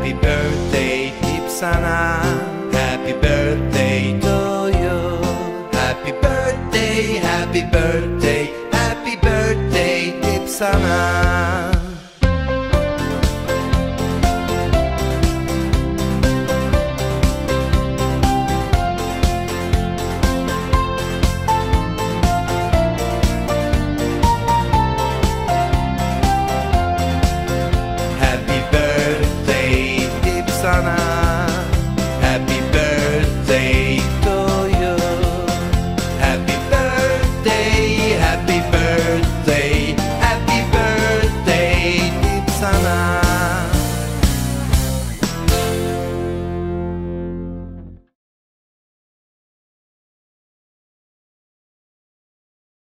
Happy birthday deep sana Happy birthday to you. Happy birthday happy birthday happy birthday deep sana day